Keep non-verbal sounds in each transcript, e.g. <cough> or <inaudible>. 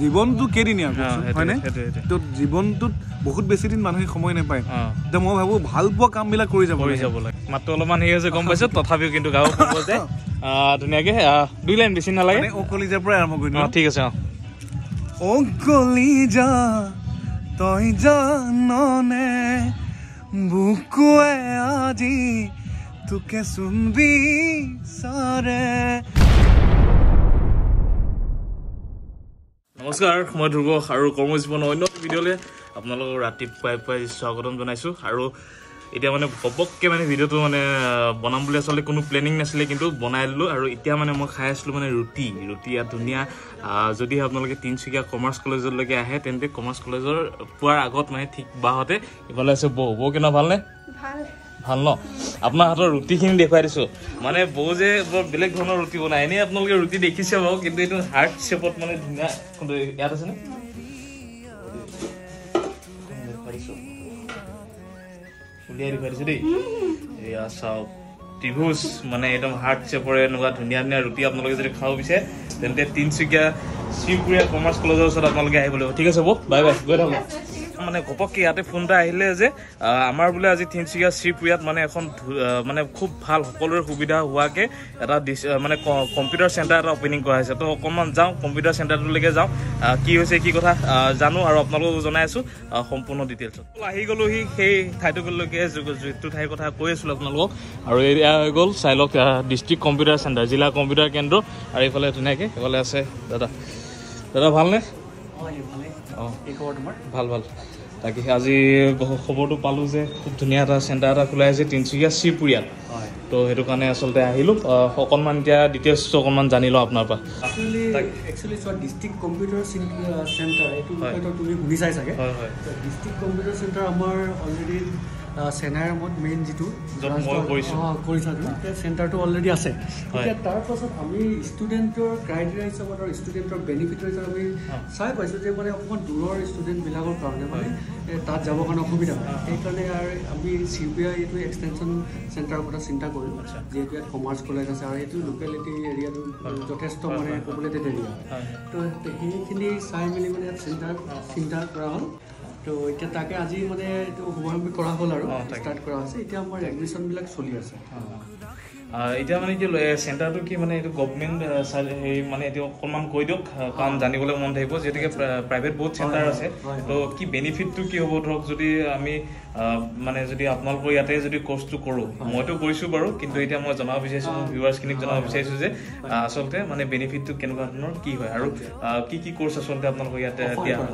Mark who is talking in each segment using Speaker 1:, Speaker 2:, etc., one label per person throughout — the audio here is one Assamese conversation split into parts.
Speaker 1: জীৱনটো কেইদিনীয়া
Speaker 2: সেইটোৱে,
Speaker 1: হয়নে। তো জীৱনটোত বহুত বেছি দিন মানুহে সময় নাপায়। এতিয়া মই ভাবোঁ ভাল পোৱা কামবিলাক কৰি যাব
Speaker 2: কৰি
Speaker 1: লাগে।
Speaker 2: যাব লাগে। মাতটো অলপমান হেৰি হৈছে গম পাইছো? তথাপিও কিন্তু গাঁও যে ধুনীয়াকে দুই লাইন বেছি নালাগে।
Speaker 1: মানে অকলিজাৰ পৰাই আৰম্ভ কৰি
Speaker 2: অ
Speaker 1: দিওঁ
Speaker 2: ঠিক আছে অ।
Speaker 1: অকলিজা তই জাননে? বুকুৱে আজি তোকে চুম্বি চাৰে।
Speaker 2: নমস্কাৰ মই ধ্ৰুৱ আৰু কৰ্মজীৱনৰ অন্য ভিডিঅ'লৈ আপোনালোকক ৰাতিপুৱাই পুৱাই স্বাগতম জনাইছোঁ। আৰু এতিয়া মানে ঘপককৈ মানে ভিডিঅ'টো মানে বনাম বুলি আচলতে কোনো প্লেনিং নাছিলে কিন্তু বনাই দিলোঁ আৰু এতিয়া মানে মই খাই আছিলোঁ মানে ৰুটি। ৰুটি ইয়াত ধুনীয়া আহ, যদি আপোনালোকে তিনিচুকীয়া কমাৰ্চ কলেজলৈকে আহে তেন্তে কমাৰ্চ কলেজৰ পোৱাৰ আগত মানে ঠিক বাহঁতে ইফালে আছে বৌ। বৌ কেনে ভালনে? ভাল ন? আপোনাৰ হাতৰ ৰুটিখিনি দেখুৱাই দিছোঁ। মানে বৌ যে বৰ বেলেগ ধৰণৰ ৰুটি বনাই এনেই আপোনালোকে ৰুটি দেখিছে বাৰু কিন্তু এইটো হাৰ্ট শ্বেপত মানে ধুনীয়া ইয়াত আছেনে ত্ৰিভুজ মানে একদম হাৰ্ট শ্বেপৰে এনেকুৱা ধুনীয়া ধুনীয়া ৰুটি আপোনালোকে যদি খাব বিচাৰে তেন্তে তিনিচুকীয়া শ্ৰীপুৰীয়া কমাৰ্চ কলেজৰ ওচৰত আপোনালোকে আহিব লাগিব। ঠিক আছে বৌ বাই বাই গৈ থাকক। মানে ঘপককে ইয়াতে ফোন এটা আহিলে যে আমাৰ বোলে আজি তিনিচুকীয়া শ্ৰীপুৰীয়াত মানে এখন মানে খুব ভাল সকলোৰে সুবিধা হোৱাকে এটা মানে কম্পিউটাৰ চেণ্টাৰ এটা অপেনিং কৰা হৈছে। তো অকণমান যাওঁ কম্পিউটাৰ চেণ্টাৰটোলৈকে যাওঁ। কি হৈছে কি কথা জানো আৰু আপোনালোকক জনাই আছোঁ সম্পূৰ্ণ ডিটেইলছত আহি গ'লোহি সেই ঠাইটোলৈকে যিটো ঠাইৰ কথা কৈ আছিলোঁ আপোনালোকক। আৰু এয়া হৈ গ'ল চাই লওক ডিষ্ট্ৰিক্ট কম্পিউটাৰ চেণ্টাৰ জিলা কম্পিউটাৰ কেন্দ্ৰ। আৰু এইফালে ধুনীয়াকৈ এইফালে আছে দাদা। দাদা ভালনে? ভাল ভাল। তাকে আজি খবৰটো পালোঁ যে খুব ধুনীয়া এটা চেণ্টাৰ এটা খোলাই আছে তিনিচুকীয়া শ্ৰীপুৰীয়াত। তো সেইটো কাৰণে আচলতে আহিলোঁ। আহ, অকণমান এতিয়া ডিটেইলছটো অকণমান জানি লওঁ আপোনাৰ পৰা।
Speaker 3: একচুৱেলি একচুৱেলি চোৱা ডিষ্ট্ৰিক্ট কম্পিউটাৰ চেণ্টাৰ এইটো তুমি শুনিছাই চাগে। ডিষ্ট্ৰিক্ট কম্পিউটাৰ চেণ্টাৰ আমাৰ অলৰেডি চেনাই ৰুমত মেইন যিটো
Speaker 2: য'ত মই কৰিছোঁ।
Speaker 3: অঁ, কৰিছা। তুমি সেই চেণ্টাৰটো অলৰেডি আছে। এতিয়া তাৰ পাছত আমি ষ্টুডেণ্টৰ ক্ৰাইটেৰিয়া হিচাপত আৰু ষ্টুডেণ্টৰ বেনিফিটৰ হিচাপত আমি। চাই পাইছোঁ যে মানে অকণমান দূৰৰ ষ্টুডেণ্টবিলাকৰ কাৰণে মানে তাত যাবৰ কাৰণে অসুবিধা হয়। সেইকাৰণে আৰু আমি চি পি আই এইটো এক্সটেনশ্যন চেণ্টাৰৰ কথা চিন্তা কৰিলোঁ। যিহেতু ইয়াত কমাৰ্চ কলেজ আছে আৰু এইটো লোকেলিটি এৰিয়াটো যথেষ্ট মানে। পপুলেটেড এৰিয়া
Speaker 2: হয়।
Speaker 3: তো সেইখিনি চাই মেলি মানে ইয়াত চিন্তা চিন্তা কৰা হ'ল। তো এতিয়া তাকে আজি মানে এইটো শুভাৰম্ভ কৰা হ'ল আৰু। ষ্টাৰ্ট কৰা হৈছে। এতিয়া আমাৰ এডমিশ্যনবিলাক চলি আছে।
Speaker 2: এতিয়া মানে কি চেণ্টাৰটো কি মানে এইটো গভমেণ্ট হেৰি মানে এইটো অকণমান কৈ দিয়ক কাৰণ জানিবলৈ মন থাকিব যিহেতুকে প্ৰাইভেট বহুত চেণ্টাৰ আছে। তো কি বেনিফিটটো কি হ'ব ধৰক যদি আমি মানে যদি আপোনালোকৰ ইয়াতে যদি কৰ্চটো কৰোঁ মইতো কৰিছোঁ বাৰু কিন্তু এতিয়া মই জনাব বিচাৰিছোঁ মোৰ ভিউৱাৰ্ছখিনিক জনাব বিচাৰিছোঁ যে আচলতে মানে বেনিফিটটো কেনেকুৱা ধৰণৰ কি হয় আৰু কি কি কৰ্চ আচলতে আপোনালোকৰ ইয়াতে দিয়া হয়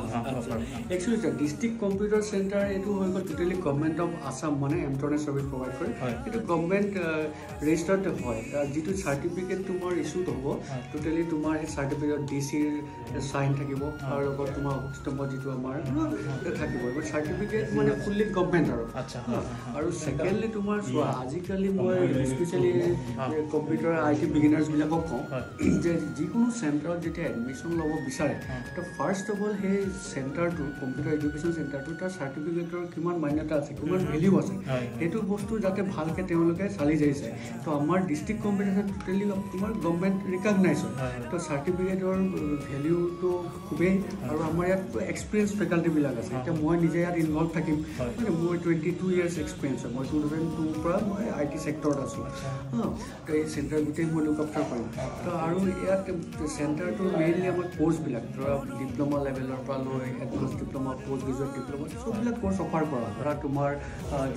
Speaker 3: একচুৱেলি ডিষ্ট্ৰিক্ট কম্পিউটাৰ চেণ্টাৰ এইটো হৈ গ'ল টোটেলি গভমেণ্ট অফ আছাম মানে এমটনে চাৰ্ভিচ প্ৰভাইড কৰে। এইটো গভমেণ্ট ৰেজিষ্টাৰ্ড হয়। যিটো চাৰ্টিফিকেট তোমাৰ ইছ্যুড হ'ব টোটেলি তোমাৰ সেই চাৰ্টিফিকেট ডি চিৰ চাইন থাকিব। আৰু লগত তোমাৰ স্তম্ভ যিটো আমাৰ থাকিব। চাৰ্টিফিকেট মানে ফুল্লি গভমেণ্ট আৰু। আৰু ছেকেণ্ডলি তোমাৰ চোৱা আজিকালি মই স্পেচিয়েলি কম্পিউটাৰ আই টি বিগিনাৰ্ছবিলাকক কওঁ। যে যিকোনো চেণ্টাৰত যেতিয়া এডমিশ্যন ল'ব বিচাৰে তো ফাৰ্ষ্ট অফ অল সেই চেণ্টাৰটো কম্পিউটাৰ এডুকেশ্যন চেণ্টাৰটো তাৰ চাৰ্টিফিকেটৰ কিমান মান্যতা আছে কিমান ভেলিউ আছে। সেইটো বস্তু যাতে ভালকৈ তেওঁলোকে চালি যাইছে তো আমাৰ ডিষ্ট্ৰিক্ট কম্পিউটাৰ টোটেলি তোমাৰ গভমেণ্ট ৰিকগনাইজ হয়। তো চাৰ্টিফিকেটৰ ভেলিউটো খুবেই আৰু আমাৰ ইয়াত এক্সপিৰিয়েঞ্চ ফেকাল্টিবিলাক আছে। এতিয়া মই নিজে ইয়াত ইনভল্ভ থাকিম। মোৰ টুৱেণ্টি টু ইয়াৰ্ছ এক্সপিৰিয়েঞ্চ হয় মই টু থাউজেণ্ড টুৰ পৰা মই আই টি ছেক্টৰত আছোঁ হা তো এই চেণ্টাৰ গোটেই মই লুক আফটাৰ কৰিম তো আৰু ইয়াত চেণ্টাৰটোৰ মেইনলি আমাৰ কৰ্চবিলাক ধৰা ডিপ্ল'মা লেভেলৰ পৰা লৈ advance diploma post graduate diploma চববিলাক কৰ্চ অফাৰ কৰা। ধৰা তোমাৰ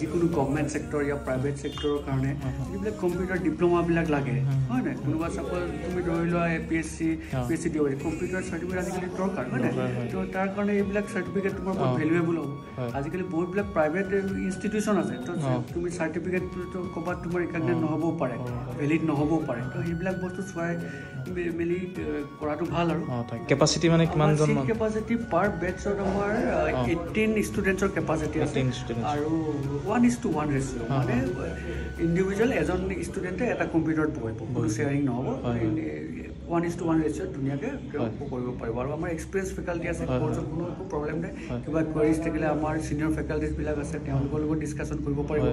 Speaker 3: যিকোনো গভমেণ্ট ছেক্টৰ ইয়া প্ৰাইভেট ছেক্টৰৰ কাৰণে যিবিলাক কম্পিউটাৰ ডিপ্ল'মাবিলাক লাগে হয় নাই কোনোবা চাপ'জ তুমি ধৰি লোৱা A P S C P S C দিব কম্পিউটাৰ চাৰ্টিফিকেট আজিকালি দৰকাৰ হয় নাই তো তাৰ কাৰণে এইবিলাক চাৰ্টিফিকেট তোমাৰ বহুত ভেলুৱেবল হ'ব আজিকালি বহুতবিলাক প্ৰাইভেট ইনষ্টিটিউশ্যন আছে তো তুমি চাৰ্টিফিকেটটো ক'ৰবাত তোমাৰ ৰিকগনাইজ নহ'বও পাৰে ভেলিড নহ'বও পাৰে তো সেইবিলাক বস্তু চোৱাই মেলি কৰাটো ভাল আৰু।
Speaker 2: কেপাচিটি মানে কিমানজন মান?
Speaker 3: কেপাচিটি পাৰ বেটছত আমাৰ এইটিন ষ্টুডেণ্টছৰ কেপাচিটি আছে।
Speaker 2: 18 students।
Speaker 3: আৰু one is to one ratio' মানে ইণ্ডিভিজুৱেল এজন ষ্টুডেণ্টে এটা কম্পিউটাৰত বহিব কোনো শ্বেয়াৰিং নহ'ব। ওৱান ইজ টু ওৱান ৰেচিঅ'ত ধুনীয়াকৈ কৰিব পাৰিব? আৰু আমাৰ এক্সপিৰিয়েঞ্চ ফেকাল্টি আছে কৰ্চত কোনো একো প্ৰব্লেম নাই। কিবা কুৱেৰিজ থাকিলে আমাৰ ছিনিয়ৰ ফেকাল্টিজবিলাক আছে তেওঁলোকৰ লগত ডিছকাশ্যন কৰিব পাৰিব।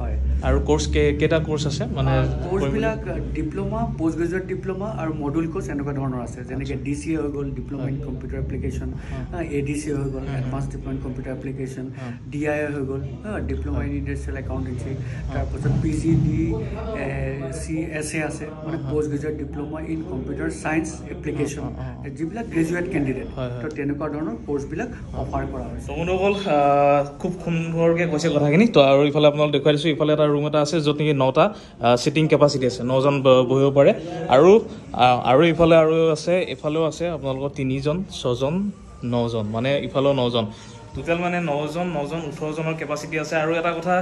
Speaker 2: হয়, আৰু কোৰ্চ কেইটা কোৰ্চ আছে? মানে
Speaker 3: কোৰ্চবিলাক ডিপ্ল'মা পষ্ট গ্ৰেজুৱেট ডিপ্ল'মা আৰু মডুল কোৰ্চ এনেকুৱা ধৰণৰ আছে। যেনেকৈ ডি চি হৈ গ'ল diploma in computer application A D C হৈ গ'ল advance diploma in computer application. D I হৈ গ'ল ডিপ্ল'মা ইন ইণ্ডাষ্ট্ৰিয়েল একাউণ্টেঞ্চি তাৰপাছত P G D C S A আছে। মানে post graduate diploma in computer science application. যিবিলাক গ্ৰেজুৱেট কেণ্ডিডেট। তো তেনেকুৱা ধৰণৰ কোৰ্চবিলাক অফাৰ কৰা হৈছে
Speaker 2: বন্ধুসকল আহ, খুব সুন্দৰকৈ কৈছে কথাখিনি তো আৰু ইফালে আপোনালোক দেখুৱাই দিছোঁ ইফালে এটা ৰুম এটা আছে য'ত নেকি নটা ছিটিং কেপাচিটি আছে নজন বহিব পাৰে আৰু আৰু ইফালে আৰু আছে ইফালেও আছে আপোনালোকৰ তিনিজন ছজন নজন মানে ইফালেও নজন টোটেল মানে নজন নজন ওঠৰজনৰ কেপাচিটি আছে। আৰু এটা কথা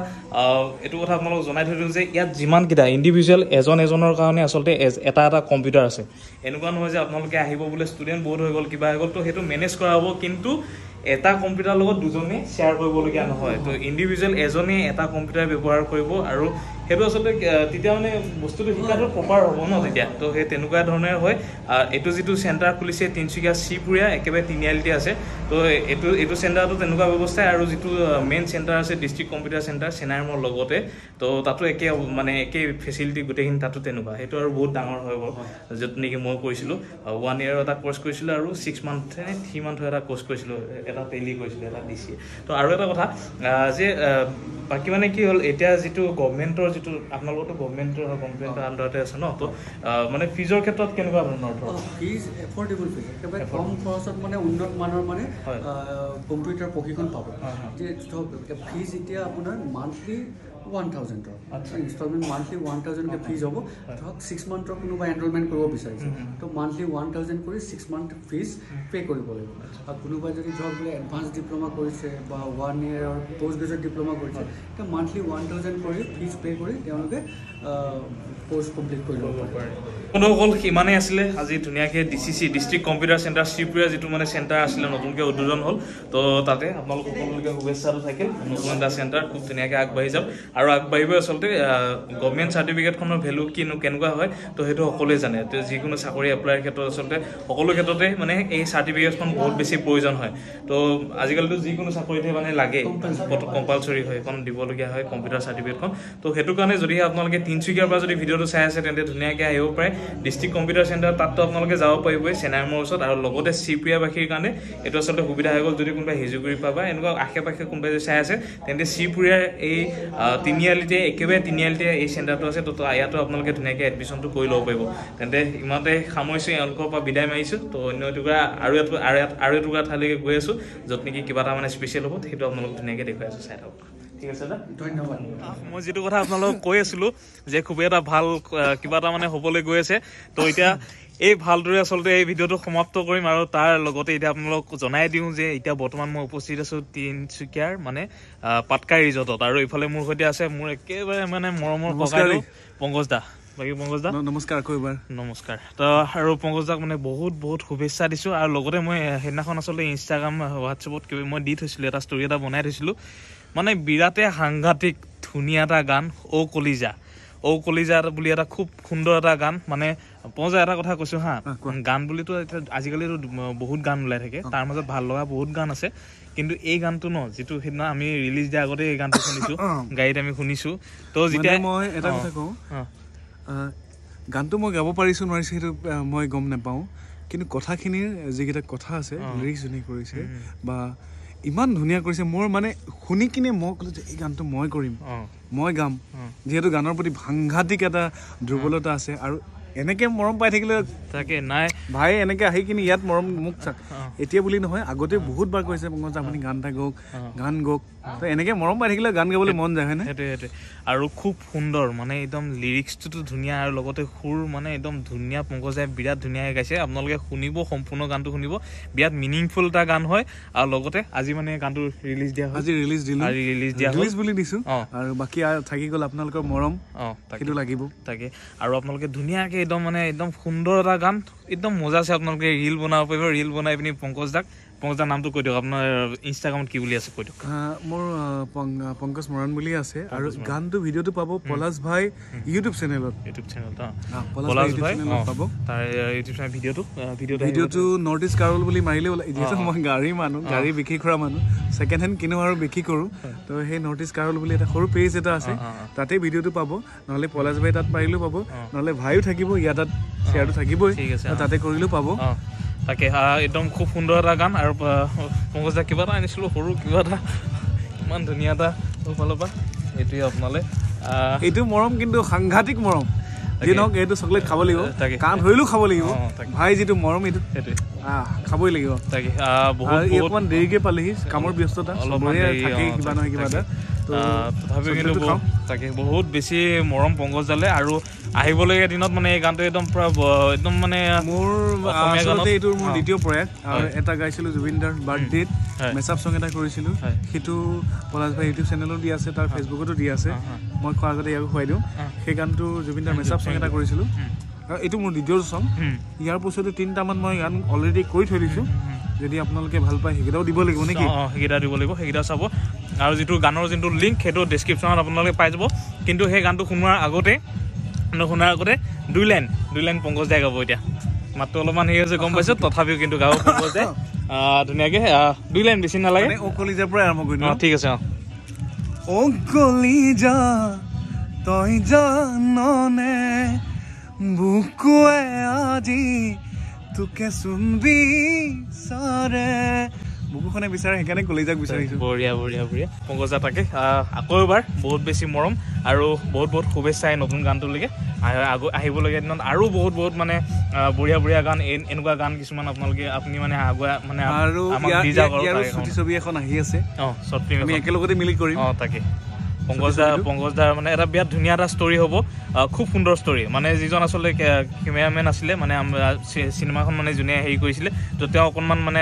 Speaker 2: এইটো কথা আপোনালোকক জনাই থৈ দিওঁ যে ইয়াত যিমানকেইটা ইণ্ডিভিজুৱেল এজন এজনৰ কাৰণে আচলতে এটা এটা কম্পিউটাৰ আছে। এনেকুৱা নহয় যে আপোনালোকে আহিব বোলে ষ্টুডেণ্ট বহুত হৈ গ'ল কিবা হৈ গ'ল তো সেইটো মেনেজ কৰা হ'ব কিন্তু এটা কম্পিউটাৰ লগত দুজনে শ্বেয়াৰ কৰিবলগীয়া নহয়। তো ইণ্ডিভিজুৱেল এজনে এটা কম্পিউটাৰ ব্যৱহাৰ কৰিব আৰু সেইটো আচলতে তেতিয়া মানে বস্তুটো শিকাটো প্ৰপাৰ হ'ব ন তেতিয়া। তো সেই তেনেকুৱা ধৰণে হয়। এইটো যিটো চেণ্টাৰ খুলিছে তিনিচুকীয়া চিপুৰীয়া একেবাৰে তিনিআলিতে আছে। তো এইটো এইটো চেণ্টাৰটো তেনেকুৱা ব্যৱস্থাই আৰু যিটো মেইন চেণ্টাৰ আছে ডিষ্ট্ৰিক্ট কম্পিউটাৰ চেণ্টাৰ চেনাইমৰ লগতে তো তাতো একে মানে একে ফেচিলিটি গোটেইখিনি তাতো তেনেকুৱা সেইটো আৰু বহুত ডাঙৰ হৈ গ'ল য'ত নেকি মই কৰিছিলোঁ ওৱান ইয়েৰৰ এটা কৰ্চ কৰিছিলোঁ আৰু ছিক্স মান্থ থ্ৰী মান্থৰ এটা কৰ্চ কৰিছিলোঁ এটা টেলি কৰিছিলোঁ এটা ডি চি তো আৰু এটা কথা যে বাকী মানে কি হ'ল এতিয়া যিটো গভমেণ্টৰ যিটো আপোনালোকৰতো গভমেণ্টৰ গভমেণ্টৰ আণ্ডাৰতে আছে ন তো মানে ফিজৰ ক্ষেত্ৰত কেনেকুৱা ধৰণৰ ধৰক
Speaker 3: ফিজ এফৰ্ডেবল ফিজ একেবাৰে কম. খৰচত মানে উন্নত মানৰ মানে
Speaker 2: হয়।
Speaker 3: কম্পিউটাৰ প্ৰশিক্ষণ পাব। ফিজ এতিয়া আপোনাৰ মান্থলি ওৱান থাউজেণ্ডৰ
Speaker 2: আচ্ছা।
Speaker 3: ইনষ্টলমেণ্ট মান্থলি ওৱান থাউজেণ্ডকৈ ফিজ হ'ব। ধৰক ছিক্স মান্থৰ কোনোবা এনৰলমেণ্ট কৰিব বিচাৰিছে। তো মান্থলি ওৱান থাউজেণ্ড কৰি ছিক্স মান্থ ফিজ পে' কৰিব লাগিব। আৰু কোনোবাই যদি ধৰক বোলে এডভান্স ডিপ্ল'মা কৰিছে বা ওৱান ইয়েৰৰ পষ্ট গ্ৰেজুৱেট ডিপ্ল'মা কৰিছে তো মান্থলি ওৱান থাউজেণ্ড কৰি ফিজ পে' কৰি তেওঁলোকে কৰ্চ কমপ্লিট কৰি ল'ব পাৰে।
Speaker 2: বন্ধুসকল সিমানেই আছিলে। আজি ধুনীয়াকৈ D C C district computer centre Sripuria যিটো মানে চেণ্টাৰ আছিলে নতুনকৈ উদ্বোধন হ'ল। তো তাতে আপোনালোক সকলোকে শুভেচ্ছাটো থাকিল। নতুন এটা চেণ্টাৰ খুব ধুনীয়াকৈ আগবাঢ়ি যাওক। আৰু আগবাঢ়িব আচলতে গভমেণ্ট চাৰ্টিফিকেটখনৰ ভেলু কিনো কেনেকুৱা হয় তো সেইটো সকলোৱে জানে। যিকোনো চাকৰি এপ্লাইৰ ক্ষেত্ৰত আচলতে সকলো ক্ষেত্ৰতে মানে এই চাৰ্টিফিকেটখন বহুত বেছি প্ৰয়োজন হয়। তো আজিকালিতো যিকোনো চাকৰিতে মানে লাগে কম্পালচৰি হয় এখন দিবলগীয়া হয় কম্পিউটাৰ চাৰ্টিফিকেটখন তো সেইটো কাৰণে যদি আপোনালোকে তিনিচুকীয়াৰ পৰা যদি ভিডিঅ'টো চাই আছে তেন্তে ধুনীয়াকৈ আহিব পাৰে। ডিষ্ট্ৰিক্ট কম্পিউটাৰ চেণ্টাৰ তাততো আপোনালোকে যাব পাৰিবই চেনাইমৰ ওচৰত আৰু লগতে চিপুৰীয়াবাসীৰ কাৰণে এইটো আচলতে সুবিধা হৈ গ'ল। যদি কোনোবাই হিজুগুৰি পৰা বা এনেকুৱা আশে পাশে কোনোবাই যদি চাই আছে তেন্তে চিপুৰীয়াৰ এই তিনিআলিতে একেবাৰে তিনিআলিতে এই চেণ্টাৰটো আছে তো ইয়াতো আপোনালোকে ধুনীয়াকৈ এডমিশ্যনটো কৰি ল'ব পাৰিব। তেন্তে ইমানতে সামৰিছোঁ এওঁলোকৰ পৰা বিদায় মাৰিছোঁ। তো অন্য এটুকুৰা আৰু এটু আৰু এট- আৰু এটুকুৰা ঠাইলৈকে গৈ আছোঁ য'ত নেকি কিবা এটা মানে স্পেচিয়েল হ'ব সেইটো আপোনালোক ধুনীয়াকৈ দেখুৱাই আছোঁ চাই থাকক। ঠিক আছে দাদা
Speaker 3: ধন্যবাদ।
Speaker 2: মই যিটো কথা আপোনালোকক কৈ আছিলো যে খুবেই এটা ভাল কিবা এটা মানে হ'বলৈ গৈ আছে। তো এতিয়া এই ভালদৰে আচলতে এই ভিডিঅ'টো সমাপ্ত কৰিম আৰু তাৰ লগতে এতিয়া আপোনালোকক জনাই দিওঁ যে এতিয়া বৰ্তমান মই উপস্থিত আছো তিনিচুকীয়াৰ মানে পাটকাই ৰিজৰ্টত। আৰু ইফালে মোৰ সৈতে আছে মোৰ একেবাৰে মানে মৰমৰ
Speaker 1: দেই।
Speaker 2: পংকজ দা। বাকী পংকজ দা?
Speaker 1: নমস্কাৰ আকৌ এবাৰ।
Speaker 2: নমস্কাৰ। তো আৰু পংকজ দাক মানে বহুত বহুত শুভেচ্ছা দিছোঁ আৰু লগতে মই সেইদিনাখন আচলতে ইনষ্টাগ্ৰাম হোৱাটছএপত কিবা মই দি থৈছিলোঁ এটা ষ্টৰি এটা বনাই থৈছিলোঁ। মানে বিৰাটে সাংঘাতিক ধুনীয়া এটা গান ঔ কলিজা ঔ কলিজা বুলি এটা খুব সুন্দৰ এটা গান মানে পংকজা এটা কথা কৈছোঁ হা। গান বুলিতো এতিয়া আজিকালিতো বহুত গান ওলাই থাকে তাৰ মাজত ভাল লগা বহুত গান আছে কিন্তু এই গানটো ন যিটো সেইদিনা আমি ৰিলিজ দিয়াৰ আগতে এই গানটো শুনিছোঁ। গাড়ীত আমি শুনিছোঁ তো যেতিয়া
Speaker 1: মই এটা কথা কওঁ গানটো মই গাব পাৰিছোঁ নোৱাৰিছোঁ সেইটো মই গম নাপাওঁ কিন্তু কথাখিনিৰ যিকেইটা কথা আছে। লিৰিক্স যোনে কৰিছে। বা ইমান ধুনীয়া কৰিছে। মোৰ মানে শুনি কিনে মই ক'লো যে এই গানটো মই কৰিম। মই গাম। যিহেতু গানৰ প্ৰতি সাংঘাতিক এটা দুৰ্বলতা আছে আৰু এনেকে মৰম পাই থাকিলে
Speaker 2: তাকে নাই।
Speaker 1: ভাই এনেকে আহি কিনি ইয়াত মৰম মোক চাক। এতিয়া বুলি নহয় আগতে বহুত বাৰ কৈছে পংকজ আপুনি গান এটা গাওক। গান গাওক। তো এনেকে মৰম পাই থাকিলে গান গাবলৈ মন যায় হয়নে?
Speaker 2: সেইটোৱে সেইটোৱে। আৰু খুব সুন্দৰ মানে একদম লিৰিক্সটোতো ধুনীয়া আৰু লগতে সুৰ মানে একদম ধুনীয়া পংকজাই বিৰাট ধুনীয়াকৈ গাইছে। আপোনালোকে শুনিব সম্পূৰ্ণ গানটো শুনিব। বিৰাট মিনিংফুল এটা গান হয়। আৰু লগতে আজি মানে গানটো ৰিলিজ দিয়া হয়
Speaker 1: আজি ৰিলিজ দিলো।
Speaker 2: আজি ৰিলিজ দিয়া
Speaker 1: ৰিলিজ বুলি দিছো।
Speaker 2: অ।
Speaker 1: আৰু বাকী থাকি গ'ল আপোনালোকৰ মৰম।
Speaker 2: অঁ তাকে।
Speaker 1: সেইটো লাগিব।
Speaker 2: তাকে। আৰু আপোনালোকে ধুনীয়াকৈ একদম মানে একদম সুন্দৰ এটা গান। একদম মজা আছে আপোনালোকে। ৰিল বনাব পাৰিব। ৰিল বনাই পিনি পংকজ দাক। পংকজদাৰ নামটো কৈ দিয়ক আপোনাৰ ইনষ্টাগ্ৰামত কি বুলি আছে কৈ দিয়ক।
Speaker 1: মোৰ পংকজ মৰাণ বুলি আছে আৰু গানটো ভিডিঅ'টো পাব পলাশ ভাই ইউটিউব চেনেলত
Speaker 2: ইউটিউব চেনেলত
Speaker 1: পলাশ ভাই পাব।
Speaker 2: তাৰ ইউটিউব চেনেল ভিডিঅ'টো ভিডিঅ'টো
Speaker 1: ভিডিঅ'টো নৰ্থ ইষ্ট কাৰল বুলি মাৰিলে ওলাই যিহেতু মই গাড়ী মানুহ গাড়ী বিক্ৰী কৰা মানুহ ছেকেণ্ড হেণ্ড কিনো আৰু বিক্ৰী কৰোঁ। তো সেই নৰ্থ ইষ্ট কাৰল বুলি এটা সৰু পেজ এটা আছে তাতে ভিডিঅ'টো পাব নহ'লে পলাশ ভাই তাত পাৰিলেও পাব নহ'লে ভাইও থাকিব ইয়াত তাত শ্বেয়াৰটো থাকিবই তাতে কৰিলেও পাব।
Speaker 2: তাকে একদম খুব সুন্দৰ এটা গান আৰু পংকজদা কিবা এটা আনিছিলোঁ সৰু কিবা এটা। ইমান ধুনীয়া এটা ফালৰ পৰা। এইটোৱে আপোনালৈ।
Speaker 1: এইটো মৰম কিন্তু সাংঘাতিক মৰম। যি নহওক এইটো চকলেট খাব লাগিব।
Speaker 2: তাকে।
Speaker 1: কাণ ধৰিলেও খাব লাগিব। ভাই যিটো মৰম এইটো খাবই লাগিব। অকণমান দেৰিকে পালেহি কামৰ ব্যস্ততা। থাকেই কিবা নহয় কিবা এটা।
Speaker 2: তথাপিও কিন্তু। তাকে বহুত বেছি মৰম পংকজদালে আৰু আহিবলগীয়া দিনত মানে এই গানটো একদম পুৰা একদম মানে
Speaker 1: মোৰ আচলতে এইটো মোৰ। দ্বিতীয় প্ৰয়াস। এটা গাইছিলোঁ জুবিন দাৰ বাৰ্থডেত
Speaker 2: হয়।
Speaker 1: মেকআপ চং এটা কৰিছিলোঁ। সেইটো পলাশ ভাই ইউটিউব চেনেলো দি আছে তাৰ ফেচবুকতো দি আছে। মই খোৱাৰ আগতে ইয়াকো খুৱাই দিওঁ। সেই গানটো জুবিন দাৰ মেকআপ চং এটা কৰিছিলোঁ। আৰু এইটো মোৰ দ্বিতীয় চং ইয়াৰ পিছতো তিনিটামান মই গান অলৰেডি কৰি থৈ দিছোঁ। যদি আপোনালোকে ভাল পায় সেইকেইটাও দিব লাগিব নেকি?
Speaker 2: অঁ, সেইকেইটা দিব লাগিব সেইকেইটা চাব। আৰু যিটো গানৰ যোনটো লিংক সেইটো ডিছক্ৰিপশ্যনত আপোনালোকে পাই যাব। কিন্তু সেই গানটো শুনোৱাৰ আগতে শুনাৰ আগতে দুই লাইন দুই লাইন পংকজ দাই গাব এতিয়া। মাতটো অলপমান হেৰি হৈছে গম পাইছোঁ? তথাপিও কিন্তু গাব পংকজ দাই। <laughs> ধুনীয়াকৈ দুই লাইন বেছি নালাগে।
Speaker 1: অকলিজাৰ পৰাই আৰম্ভ কৰি
Speaker 2: অঁ ঠিক আছে অঁ।
Speaker 1: ও কলিজা তই জাননে বুকুৱে আজি তোকে চোন বিচাৰে বুকুখনে বিচাৰে সেইকাৰণে কলিজাক বিচাৰিছো।
Speaker 2: বঢ়িয়া বঢ়িয়া বঢ়িয়া। পংকজা তাকে আকৌ এবাৰ বহুত বেছি মৰম আৰু বহুত বহুত শুভেচ্ছা এই নতুন গানটোলৈকে। আহিবলগীয়া দিনত আৰু বহুত বহুত মানে বঢ়িয়া বঢ়িয়া গান এন- এনেকুৱা গান কিছুমান আপোনালোকে আপুনি মানে আগুৱাই মানে
Speaker 1: আৰু ছবি এখন আহি আছে।
Speaker 2: অঁ
Speaker 1: আমি একেলগতে মিলি কৰিম।
Speaker 2: অঁ তাকে। পংকজদা পংকজদাৰ মানে এটা বিৰাট ধুনীয়া এটা ষ্টৰী হ'ব। খুব সুন্দৰ ষ্টৰী মানে যিজন আচলতে কেমেৰামেন আছিলে মানে চিনেমাখন মানে যোনে হেৰি কৰিছিলে তো তেওঁ অকণমান মানে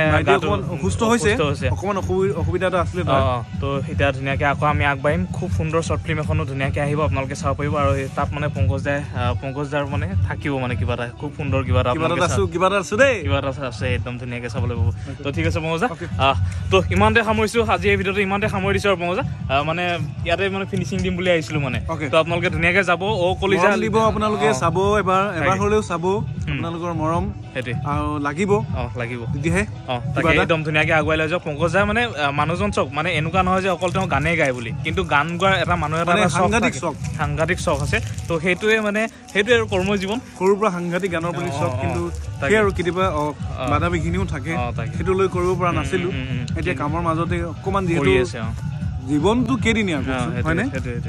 Speaker 1: অসুস্থ হৈছে। অকণমান অসুবি- অসুবিধা এটা আছিলে।
Speaker 2: অঁ তো এতিয়া ধুনীয়াকৈ আকৌ আমি আগবাঢ়িম। খুব সুন্দৰ শ্বৰ্ট ফিল্ম এখনো ধুনীয়াকৈ আহিব আপোনালোকে চাব পাৰিব। আৰু তাত মানে পংকজদাই পংকজদাৰ মানে থাকিব মানে কিবা এটা। খুব সুন্দৰ কিবা এটা
Speaker 1: কিবা এটা আছো কিবা এটা আছো দেই।
Speaker 2: কিবা এটা আছে একদম ধুনীয়াকৈ চাবলৈ পাব। তো ঠিক আছে পংকজা তো ইমানতে সামৰিছোঁ আজি এই ভিডিঅ'টো ইমানতে সামৰি দিছোঁ আৰু পংকজা মানে ইয়াতে মানে ফিনিচিং দিম বুলি আহিছিলোঁ মানে. তো আপোনালোকে ধুনীয়াকৈ যাব অ কলিজা
Speaker 1: দিব আপোনালোকে চাব এবাৰ এবাৰ। হলেও চাব আপোনালোকৰ মৰম
Speaker 2: সেইটোৱে
Speaker 1: আৰু লাগিব
Speaker 2: অঁ লাগিব
Speaker 1: তেতিয়াহে
Speaker 2: অঁ তাকে। একদম ধুনীয়াকৈ আগুৱাই লৈ যাওক পংকজ মানে মানুহজন চক মানে এনেকুৱা নহয় যে অকল তেওঁ গানেই গায় বুলি কিন্তু গান গোৱাৰ এটা মানুহ এটা
Speaker 1: সাংঘাতিক। চখ।
Speaker 2: সাংঘাতিক চখ আছে তো সেইটোৱে মানে সেইটোৱে আৰু কৰ্ম জীৱন
Speaker 1: সৰুৰ পৰা সাংঘাতিক গানৰ প্ৰতি চখ কিন্তু
Speaker 2: তাকে।
Speaker 1: সেই আৰু কেতিয়াবা বাধা বিঘিনিও থাকে। সেইটো লৈ কৰিব পৰা নাছিলো। এতিয়া কামৰ মাজতে অকণমান যিহেতু জীৱনটো কেইদিনীয়া হয়নে।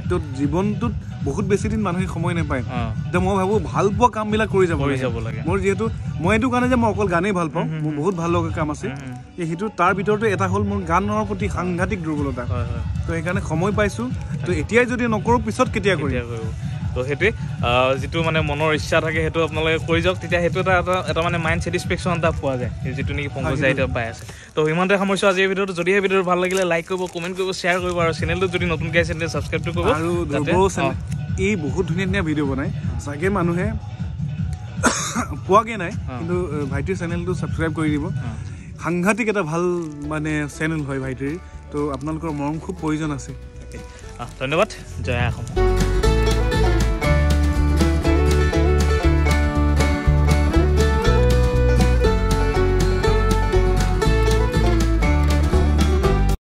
Speaker 1: তো জীৱনটোত বহুত বেছি দিন মানুহে সময় নাপায়। এতিয়া মই ভাবো ভাল পোৱা কামবিলাক কৰি যাব
Speaker 2: কৰি
Speaker 1: লাগে। মোৰ যিহেতু মই এইটো কাৰণে যে মই অকল গানেই ভাল পাওঁ মোৰ বহুত ভাল লগা কাম আছে সেইটো তাৰ ভিতৰতে এটা হ'ল মোৰ গানৰ প্ৰতি সাংঘাতিক দুৰ্বলতা। তো সেইকাৰণে সময় পাইছো। তো এতিয়াই যদি নকৰোঁ পিছত কেতিয়া কৰিম?
Speaker 2: কৰিব তো সেইটোৱে যিটো মানে মনৰ ইচ্ছা থাকে সেইটো আপোনালোকে কৰি যাওক তেতিয়া সেইটো এটা এটা এটা মানে মাইণ্ড ছেটিছফেকশ্যন এটা পোৱা যায় যিটো নেকি পংকজ দাই এতিয়া পাই আছে। তো ইমানতে সামৰিছোঁ আজি এই ভিডিঅ'টো যদি এই ভিডিঅ'টো ভাল লাগিলে লাইক কৰিব কমেণ্ট কৰিব শ্বেয়াৰ কৰিব আৰু চেনেলটো যদি নতুনকৈ আছে তেন্তে ছাবস্ক্ৰাইবটো কৰিব।
Speaker 1: আৰু এই বহুত ধুনীয়া ধুনীয়া ভিডিঅ' বনায়। চাগে মানুহে পোৱাগৈ নাই কিন্তু ভাইটিৰ চেনেলটো ছাবস্ক্ৰাইব কৰি দিব। সাংঘাতিক এটা ভাল মানে চেনেল হয় ভাইটিৰ। তো আপোনালোকৰ মৰম খুব প্ৰয়োজন আছে।
Speaker 2: ধন্যবাদ। জয় অসম।